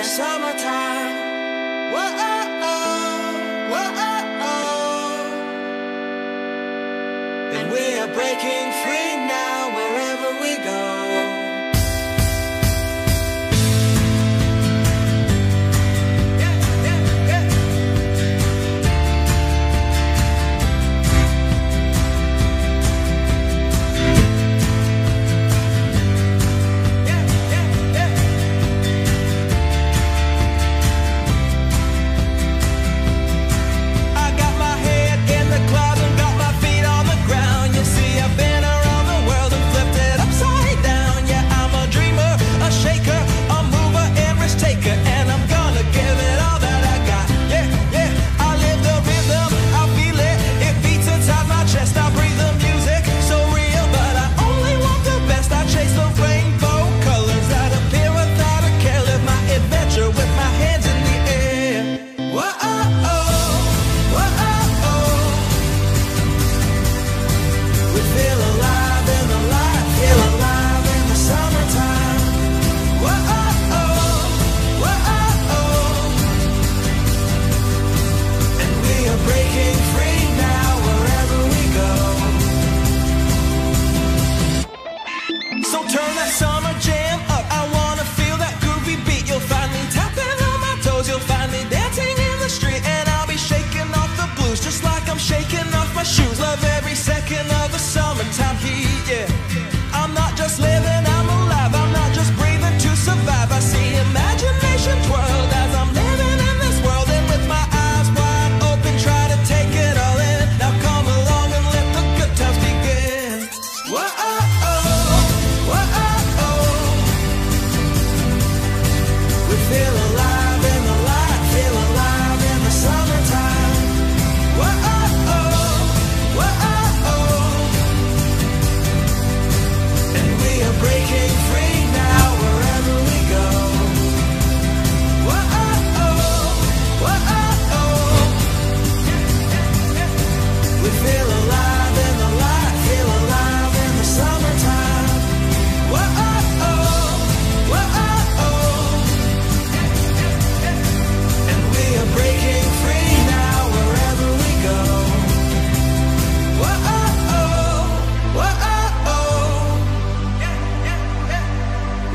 the summertime. Whoa, oh, oh, whoa, oh, oh. And we are breaking free.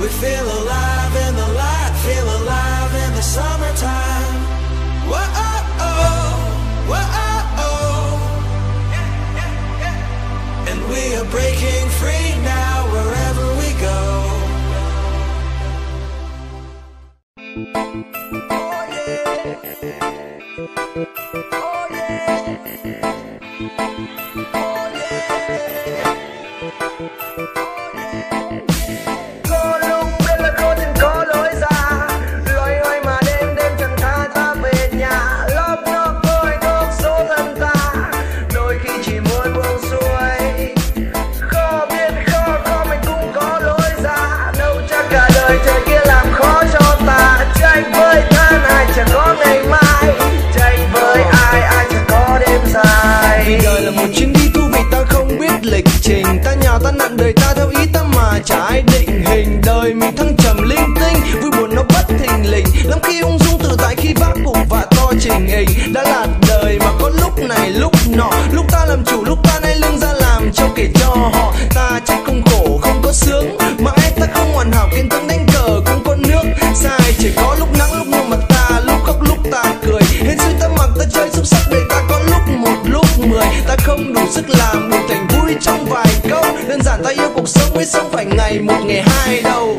We feel alive in the light, feel alive in the summertime. Whoa, oh, oh, whoa, oh, oh. And we are breaking free now wherever we go. Oh, yeah. Oh, yeah. Oh, yeah. Đời ta theo ý ta mà trái định hình Đời mình thăng trầm linh tinh, Vui buồn nó bất thình lình. Lắm khi ung dung tự tại khi vác bụng và to trình hình. Đã là đời mà có lúc này, lúc nọ. Lúc ta làm chủ, lúc ta nay lưng ra làm cho kể cho họ. Ta trách không khổ, không có sướng. Mãi ta không hoàn hảo, kiên thức đánh cờ cũng có nước. Sai, chỉ có lúc nắng, lúc mưa mà ta, lúc khóc, lúc ta cười. Hết suy ta mặc, ta chơi xúc sắc để ta có lúc một, lúc mười. Ta không đủ sức làm chứ không phải ngày một ngày hai đâu.